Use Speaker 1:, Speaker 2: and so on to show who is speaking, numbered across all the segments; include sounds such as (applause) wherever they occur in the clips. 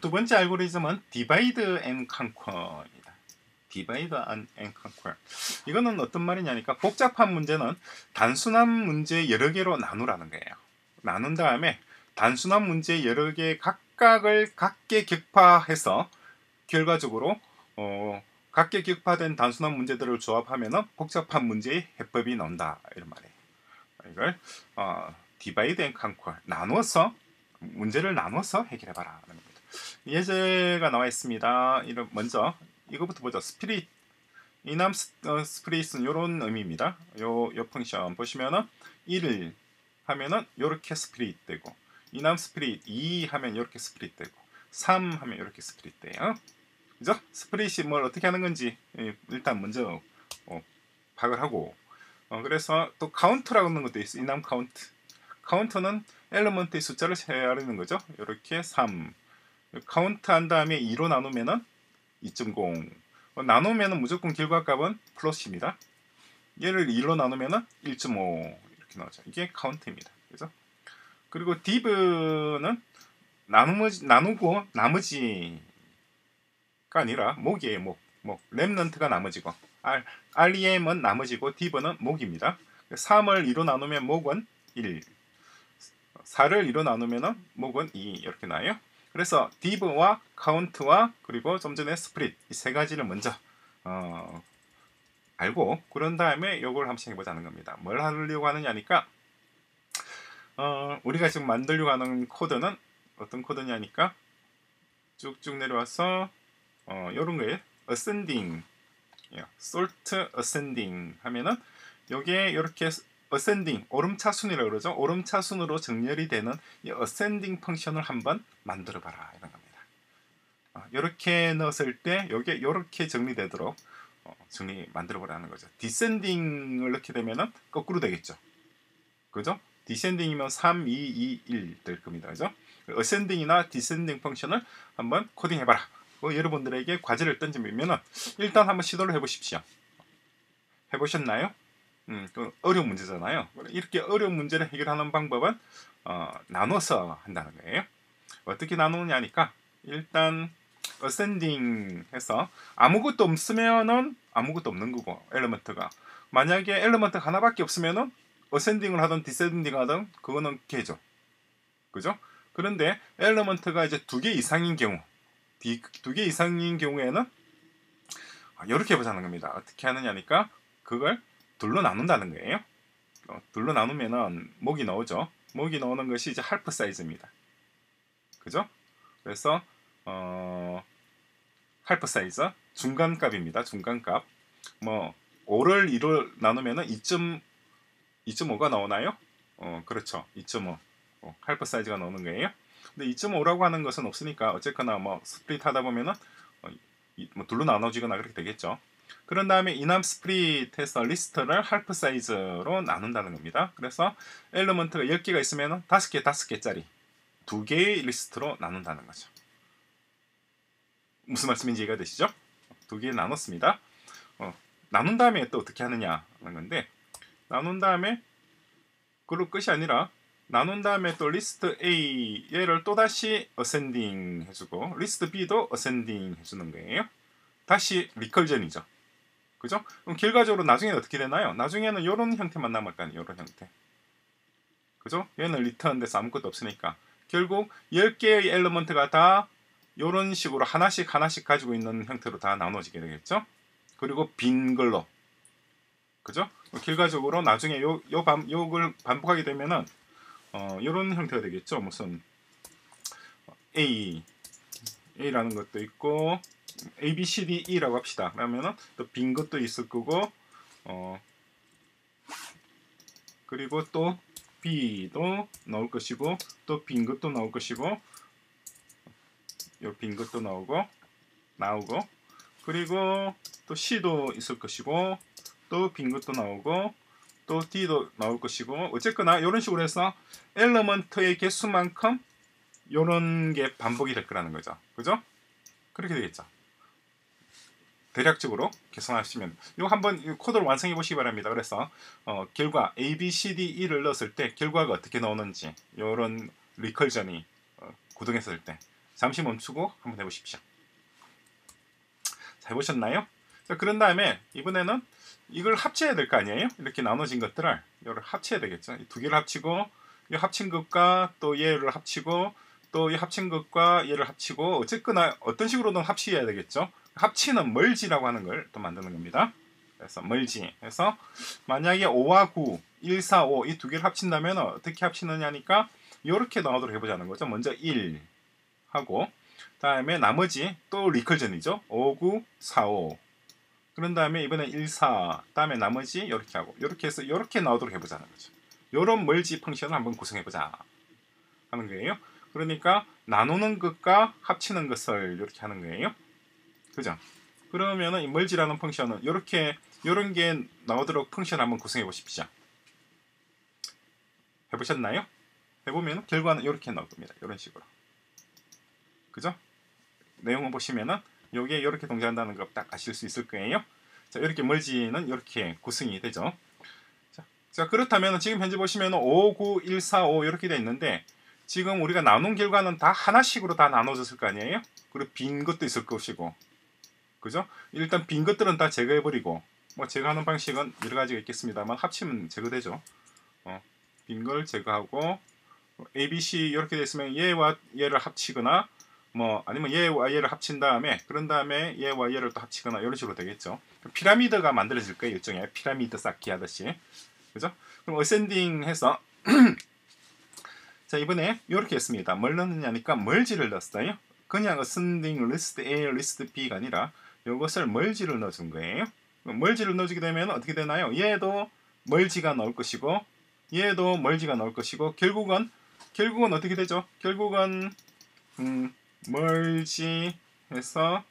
Speaker 1: 두 번째 알고리즘은 divide and conquer입니다. divide and conquer. 이거는 어떤 말이냐니까 복잡한 문제는 단순한 문제 여러 개로 나누라는 거예요. 나눈 다음에 단순한 문제 여러 개 각각을 각개 격파해서 결과적으로 어, 각개 격파된 단순한 문제들을 조합하면 복잡한 문제의 해법이 나온다 이런 말이에요. 이걸 어, divide and conquer 나눠서 문제를 나눠서 해결해봐라 하는 겁니다. 예제가 나와 있습니다. 이런 먼저 이거부터 보죠. split Enum s, 어, split은 이런 의미입니다. 요, 요 function 보시면은 1을 하면은 요렇게 split 되고 Enum split 2 하면 요렇게 split 되고 3 하면 요렇게 split 돼요. 그죠? split이 뭘 어떻게 하는 건지 예, 일단 먼저 어, 파악을 하고 어, 그래서 또 count라고 하는 것도 있어요. Enum count. count는 element의 숫자를 세하는 거죠. 이렇게 3. 카운트 한 다음에 2로 나누면은 2.0. 어, 나누면은 무조건 결과값은 float입니다. 얘를 2로 나누면은 1.5 이렇게 나오죠. 이게 count입니다. 그죠? 그리고 div는 나누지 나누고 나머지 가 아니라 몫이에요. 몫. 몫. remnant가 나머지고 R, REM은 나머지고 div는 몫입니다. 3을 2로 나누면 목은 1. 4를 2로 나누면 목은 2 이렇게 나요. 그래서 div와 count와 그리고 좀 전에 split 이 세 가지를 먼저 어, 알고 그런 다음에 이걸 한번 해보자는 겁니다. 뭘 하려고 하느냐니까 어, 우리가 지금 만들려고 하는 코드는 어떤 코드냐니까 쭉쭉 내려와서 어, 이런 거예요. ascending, sort ascending 하면은 여기에 이렇게 ascending 오름차순이라고 그러죠. 오름차순으로 정렬이 되는 이 ascending 펑션을 한번 만들어 봐라 이런 겁니다. 어, 이렇게 넣었을 때 여기에 이렇게 정리되도록 어, 정리 만들어 보라는 거죠. descending을 넣게 되면은 거꾸로 되겠죠. 그죠? descending이면 3, 2, 2, 1 될 겁니다. 그죠? ascending이나 descending 펑션을 한번 코딩해 봐라. 그 여러분들에게 과제를 던지면은 일단 한번 시도를 해 보십시오. 해 보셨나요? 음, 또 어려운 문제잖아요. 이렇게 어려운 문제를 해결하는 방법은 어, 나눠서 한다는 거예요. 어떻게 나누느냐니까 일단 ascending 해서 아무것도 없으면은 아무것도 없는 거고 element가 만약에 element 하나밖에 없으면은 ascending을 하든 descending 하든 그거는 걔죠. 그죠? 그런데 element가 이제 두 개 이상인 경우 두 개 이상인 경우에는 이렇게 해보자는 겁니다. 어떻게 하느냐니까 그걸 둘로 나눈다는 거예요. 어, 둘로 나누면은 몫이 나오죠. 몫이 나오는 것이 이제 half size입니다. 그죠? 그래서 어, half size 중간값입니다. 중간값. 뭐 5를 2로 나누면은 2.2.5가 나오나요? 어, 그렇죠. 2.5. 어, half size가 나오는 거예요. 근데 2.5라고 하는 것은 없으니까 어쨌거나 뭐 split 하다 보면은 어, 이, 뭐 둘로 나눠지거나 그렇게 되겠죠. 그런 다음에 Enum split해서 리스트를 half size로 나눈다는 겁니다. 그래서 element가 10개가 있으면 5개, 5개짜리 두 개의 리스트로 나눈다는 거죠. 무슨 말씀인지 이해가 되시죠? 두 개 나눴습니다. 어, 나눈 다음에 또 어떻게 하느냐 하는 건데 나눈 다음에 그럴 것이 아니라 나눈 다음에 또 리스트 A 얘를 또다시 ascending 해주고 리스트 B도 ascending 해주는 거예요. 다시 recursion이죠. 그죠? 그럼 결과적으로 나중에 어떻게 되나요? 나중에는 이런 형태만 남을 거 아니에요. 이런 형태. 그죠? 얘는 return 돼서 아무것도 없으니까 결국 10개의 element가 다 이런 식으로 하나씩 하나씩 가지고 있는 형태로 다 나눠지게 되겠죠? 그리고 빈 걸로 그죠? 결과적으로 나중에 요, 요 반, 요걸 반복하게 되면은 어, 이런 형태가 되겠죠. 무슨 A A라는 것도 있고 A, B, C, D, E라고 합시다. 그러면은 또 빈 것도 있을 거고 어 그리고 또 B도 나올 것이고 또 빈 것도 나올 것이고 요 빈 것도 나오고 나오고 그리고 또 C도 있을 것이고 또 빈 것도 나오고 또 D도 나올 것이고 어쨌거나 이런 식으로 해서 엘리먼트의 개수만큼 이런 게 반복이 될 거라는 거죠. 그죠? 그렇게 되겠죠. 대략적으로 계산하시면 이거 한번 이 코드를 완성해 보시기 바랍니다. 그래서 어, 결과 A, B, C, D, E를 넣었을 때 결과가 어떻게 나오는지 이런 리컬전이 어, 구동했을 때 잠시 멈추고 한번 해보십시오. 자, 해보셨나요? 자, 그런 다음에 이번에는 이걸 합쳐야 될 거 아니에요? 이렇게 나눠진 것들을 이걸 합쳐야 되겠죠. 이두 개를 합치고 이 합친 것과 또 얘를 합치고 또 이 합친 것과 얘를 합치고 어쨌거나 어떤 식으로든 합치해야 되겠죠. 합치는 멀지라고 하는 걸 또 만드는 겁니다. 그래서 멀지 해서 만약에 5와 9, 1, 4, 5 이 두 개를 합친다면 어떻게 합치느냐니까 이렇게 나오도록 해보자는 거죠. 먼저 1 하고 다음에 나머지 또 리컬전이죠. 5, 9, 4, 5 그런 다음에 이번에 1, 4 다음에 나머지 이렇게 하고 이렇게 해서 이렇게 나오도록 해보자는 거죠. 이런 멀지 펑션을 한번 구성해보자 하는 거예요. 그러니까 나누는 것과 합치는 것을 이렇게 하는 거예요. 그죠? 그러면은 이 멀지라는 펑션은 이렇게 이런 게 나오도록 펑션 한번 구성해 보십시오. 해보셨나요? 해보면 결과는 이렇게 나올 겁니다. 이런 식으로. 그죠? 내용을 보시면은 요게 이렇게 동작한다는 거딱 아실 수 있을 거예요. 자, 이렇게 멀지는 이렇게 구성이 되죠. 자, 자 그렇다면 지금 현재 보시면 5, 9, 1, 4, 5 이렇게 돼 있는데 지금 우리가 나눈 결과는 다 하나씩으로 다 나눠졌을 거 아니에요? 그리고 빈 것도 있을 것이고 그죠? 일단 빈 것들은 다 제거해버리고 뭐 제거하는 방식은 여러 가지가 있겠습니다만 합치면 제거되죠. 어, 빈 걸 제거하고 A, B, C 이렇게 됐으면 얘와 얘를 합치거나 뭐 아니면 얘와 얘를 합친 다음에 그런 다음에 얘와 얘를 또 합치거나 이런 식으로 되겠죠. 피라미드가 만들어질 거예요. 일종의 피라미드 쌓기 하듯이 그죠? 그럼 어센딩 해서 (clears throat) 자 이번에 이렇게 했습니다. 뭘 넣느냐니까 멀지를 넣었어요. 그냥 ascending 리스트 A, 리스트 B가 아니라 이것을 merge를 넣어준 거예요. merge를 넣어주게 되면 어떻게 되나요? 얘도 merge가 나올 것이고 얘도 merge가 나올 것이고 결국은 결국은 어떻게 되죠? 결국은 음, merge 해서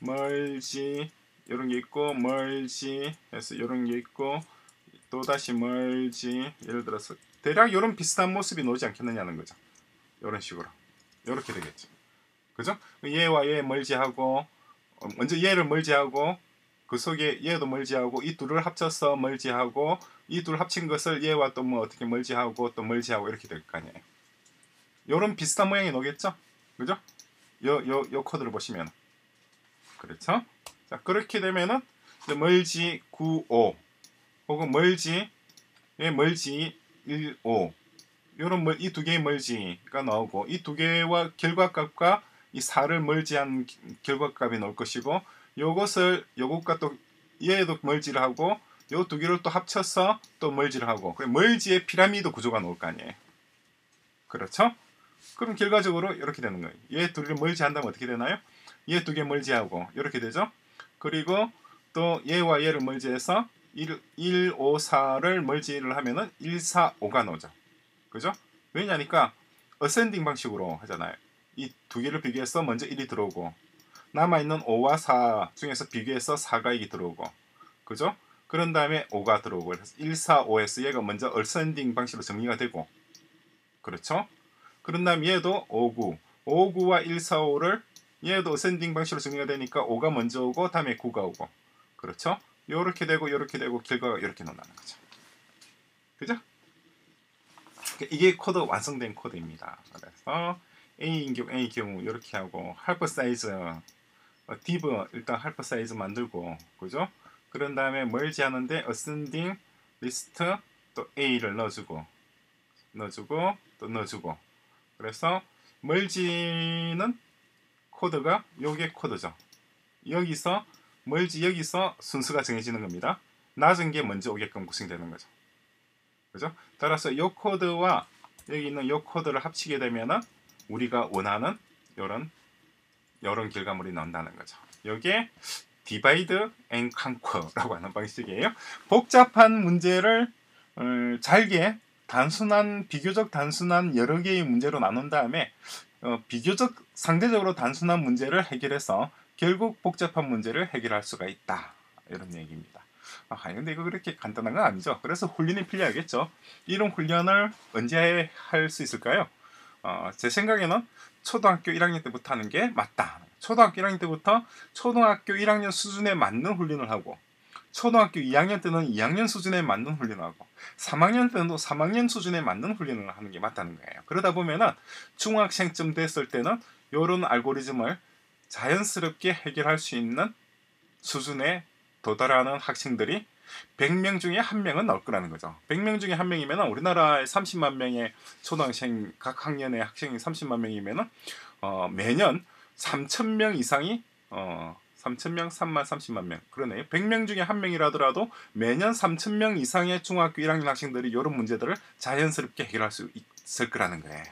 Speaker 1: merge 이런 게 있고 merge 해서 이런 게 있고 또 다시 merge 예를 들어서 대략 이런 비슷한 모습이 나오지 않겠느냐는 거죠. 이런 식으로 이렇게 되겠죠. 그죠? 얘와 얘 멀지하고 어, 먼저 얘를 멀지하고 그 속에 얘도 멀지하고 이 둘을 합쳐서 멀지하고 이 둘 합친 것을 얘와 또 뭐 어떻게 멀지하고 또 멀지하고 이렇게 될 거 아니에요. 이런 비슷한 모양이 나오겠죠? 그죠? 요, 요, 요 코드를 보시면 그렇죠? 자 그렇게 되면은 멀지 9, 5 혹은 멀지 예, 멀지 1, 5 요런 이두 개의 멀지가 나오고 이 두 개와 결과값과 이 4를 멀지한 결과값이 나올 것이고 요것을 요것과 또 얘도 멀지를 하고 요 두 개를 또 합쳐서 또 멀지를 하고 그 멀지의 피라미드 구조가 나올 거 아니에요. 그렇죠? 그럼 결과적으로 이렇게 되는 거예요. 얘 둘을 멀지한다면 어떻게 되나요? 얘 두 개 멀지하고 이렇게 되죠. 그리고 또 얘와 얘를 멀지해서 1, 1 5, 4를 멀지를 하면은 1, 4, 5가 나오죠. 그죠? 왜냐니까 어센딩 방식으로 하잖아요. 이 두 개를 비교해서 먼저 1이 들어오고 남아있는 5와 4 중에서 비교해서 4가 이게 들어오고 그죠? 그런 다음에 5가 들어오고 그래서 1, 4, 5에서 얘가 먼저 어센딩 방식으로 정리가 되고 그렇죠? 그런 다음 얘도 5, 9 5, 9와 1, 4, 5를 얘도 ascending 방식으로 정리가 되니까 5가 먼저 오고 다음에 9가 오고 그렇죠? 요렇게 되고 요렇게 되고 결과가 이렇게 나온다는 거죠. 그죠? 이게 코드 완성된 코드입니다. 그래서 A인 경우 A 경우 이렇게 하고 half size 어, div 일단 half size 만들고 그죠? 그런 다음에 merge 하는데 ascending 리스트 또 A를 넣어주고 넣어주고 또 넣어주고 그래서 merge는 코드가 요게 코드죠. 여기서 merge 여기서 순서가 정해지는 겁니다. 낮은 게 먼저 오게끔 구성되는 거죠. 그죠? 따라서 요 코드와 여기 있는 요 코드를 합치게 되면은 우리가 원하는 요런 요런 결과물이 나온다는 거죠. 요게 divide and conquer라고 하는 방식이에요. 복잡한 문제를 어, 잘게 단순한 비교적 단순한 여러 개의 문제로 나눈 다음에 어, 비교적 상대적으로 단순한 문제를 해결해서 결국 복잡한 문제를 해결할 수가 있다 이런 얘기입니다. 아 근데 이거 그렇게 간단한 건 아니죠. 그래서 훈련이 필요하겠죠. 이런 훈련을 언제 할 수 있을까요? 어, 제 생각에는 초등학교 1학년 때부터 하는 게 맞다. 초등학교 1학년 때부터 초등학교 1학년 수준에 맞는 훈련을 하고 초등학교 2학년 때는 2학년 수준에 맞는 훈련을 하고 3학년 때는 또 3학년 수준에 맞는 훈련을 하는 게 맞다는 거예요. 그러다 보면은 중학생쯤 됐을 때는 이런 알고리즘을 자연스럽게 해결할 수 있는 수준에 도달하는 학생들이 100명 중에 한 명은 나올 거라는 거죠. 100명 중에 한 명이면 우리나라에 30만 명의 초등학생 각 학년의 학생이 30만 명이면 어, 매년 3,000명 이상이 어, 3,000명, 3만 30만 명. 그러네요. 100명 중에 한 명이라더라도 매년 3,000명 이상의 중학교 1학년 학생들이 이런 문제들을 자연스럽게 해결할 수 있을 거라는 거예요.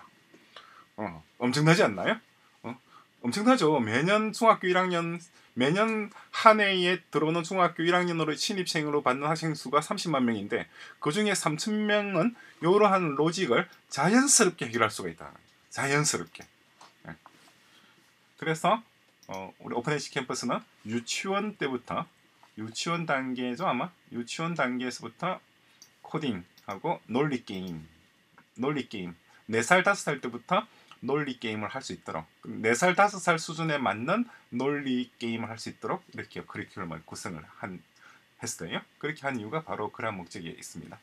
Speaker 1: 어, 엄청나지 않나요? 어? 엄청나죠. 매년 중학교 1학년 매년 한 해에 들어오는 중학교 1학년으로 신입생으로 받는 학생 수가 30만 명인데 그 중에 3천 명은 이러한 로직을 자연스럽게 해결할 수가 있다. 자연스럽게. 예. 그래서 어, 우리 오픈에시 캠퍼스는 유치원 때부터 유치원 단계죠 아마 유치원 단계에서부터 코딩하고 논리 게임, 논리 게임 4살 5살 때부터 논리 게임을 할 수 있도록 4살 5살 수준에 맞는 논리 게임을 할 수 있도록 이렇게 커리큘럼을 구성을 한 했어요. 그렇게 한 이유가 바로 그런 목적이 있습니다.